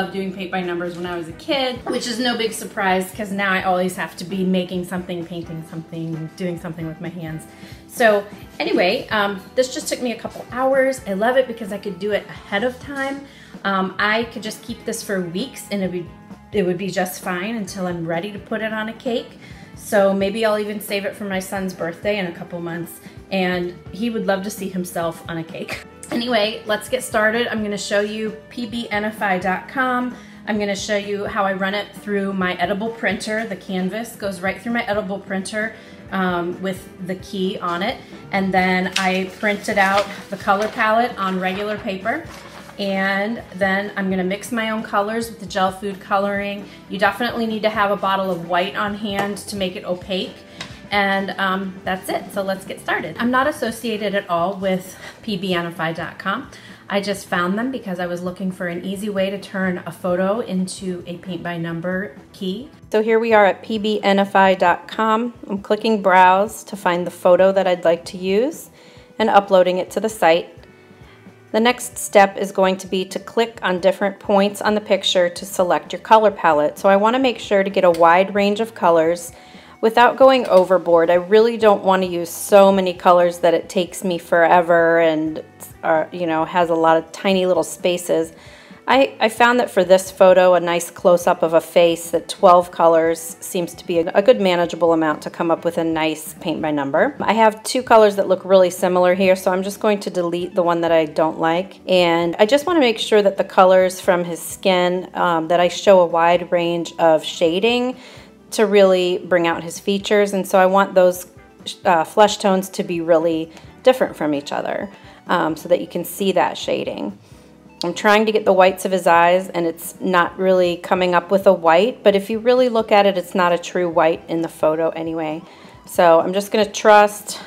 love doing paint by numbers when I was a kid, which is no big surprise because now I always have to be making something, painting something, doing something with my hands. So anyway, um, this just took me a couple hours. I love it because I could do it ahead of time. Um, I could just keep this for weeks and it would, it would be just fine until I'm ready to put it on a cake. So maybe I'll even save it for my son's birthday in a couple months and he would love to see himself on a cake. Anyway, let's get started. I'm gonna show you pbnify.com. I'm gonna show you how I run it through my edible printer. The canvas goes right through my edible printer um, with the key on it. And then I printed out the color palette on regular paper. And then I'm gonna mix my own colors with the gel food coloring. You definitely need to have a bottle of white on hand to make it opaque. And um, that's it, so let's get started. I'm not associated at all with pbnify.com. I just found them because I was looking for an easy way to turn a photo into a paint by number key. So here we are at pbnify.com. I'm clicking browse to find the photo that I'd like to use and uploading it to the site. The next step is going to be to click on different points on the picture to select your color palette. So I want to make sure to get a wide range of colors without going overboard. I really don't want to use so many colors that it takes me forever and, uh, you know, has a lot of tiny little spaces. I, I found that for this photo, a nice close-up of a face that 12 colors seems to be a, a good manageable amount to come up with a nice paint by number. I have two colors that look really similar here, so I'm just going to delete the one that I don't like. And I just want to make sure that the colors from his skin, um, that I show a wide range of shading to really bring out his features. And so I want those uh, flesh tones to be really different from each other um, so that you can see that shading. I'm trying to get the whites of his eyes and it's not really coming up with a white, but if you really look at it, it's not a true white in the photo anyway. So I'm just gonna trust,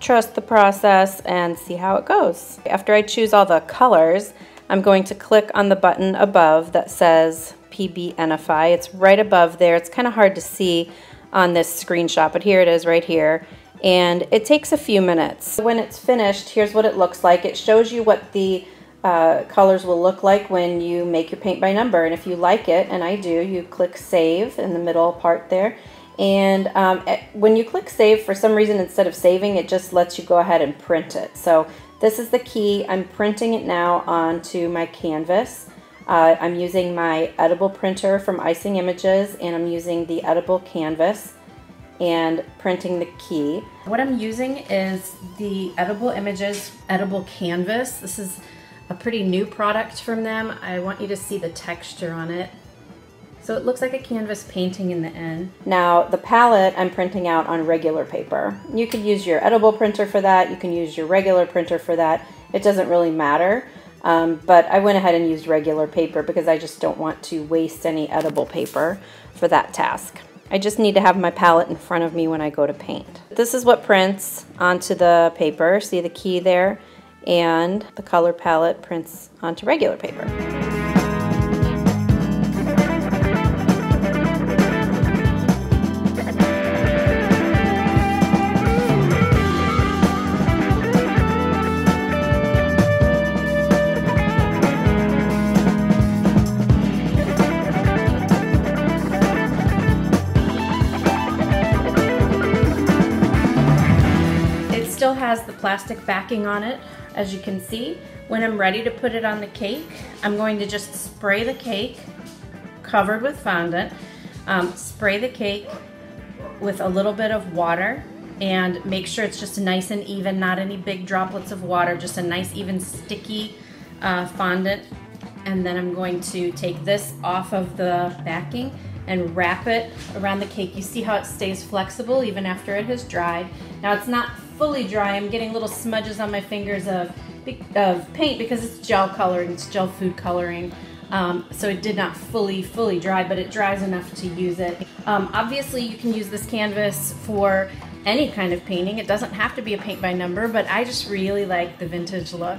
trust the process and see how it goes. After I choose all the colors, I'm going to click on the button above that says PBNify. It's right above there. It's kind of hard to see on this screenshot, but here it is right here. And it takes a few minutes. When it's finished, here's what it looks like. It shows you what the uh, colors will look like when you make your paint by number. And if you like it, and I do, you click save in the middle part there. And um, when you click save, for some reason, instead of saving, it just lets you go ahead and print it. So this is the key. I'm printing it now onto my canvas. Uh, I'm using my edible printer from Icing Images and I'm using the edible canvas and printing the key. What I'm using is the Edible Images Edible Canvas. This is a pretty new product from them. I want you to see the texture on it. So it looks like a canvas painting in the end. Now the palette I'm printing out on regular paper. You could use your edible printer for that. You can use your regular printer for that. It doesn't really matter. Um, but I went ahead and used regular paper because I just don't want to waste any edible paper for that task. I just need to have my palette in front of me when I go to paint. This is what prints onto the paper. See the key there? And the color palette prints onto regular paper. Has the plastic backing on it, as you can see. When I'm ready to put it on the cake, I'm going to just spray the cake covered with fondant, um, spray the cake with a little bit of water and make sure it's just nice and even, not any big droplets of water, just a nice even sticky uh, fondant. And then I'm going to take this off of the backing and wrap it around the cake. You see how it stays flexible even after it has dried. Now it's not fully dry. I'm getting little smudges on my fingers of, of paint because it's gel coloring, it's gel food coloring. Um, so it did not fully, fully dry, but it dries enough to use it. Um, obviously you can use this canvas for any kind of painting. It doesn't have to be a paint by number, but I just really like the vintage look.